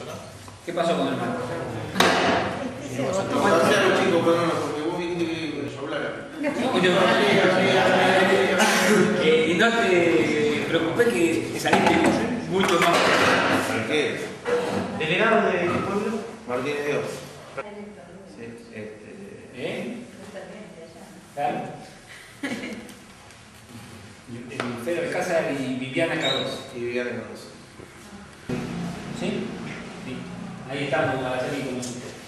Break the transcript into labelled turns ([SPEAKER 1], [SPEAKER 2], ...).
[SPEAKER 1] pasó nada.
[SPEAKER 2] ¿Qué pasó con el marco?
[SPEAKER 1] No, gracias a los chicos, pero no, porque vos viniste que yo hablara.
[SPEAKER 2] No, yo- Eh, y no te preocupes que te saliste mucho más.
[SPEAKER 1] ¿Para qué?
[SPEAKER 3] ¿Delegado de qué pueblo?
[SPEAKER 1] Martínez Dios.
[SPEAKER 3] Sí, este.
[SPEAKER 2] ¿Eh? Claro. El Fero de Casa y Viviana Carlos.
[SPEAKER 1] Y Viviana Cardoso.
[SPEAKER 2] Sí. Ahí estamos, para salir con nosotros. Con, con el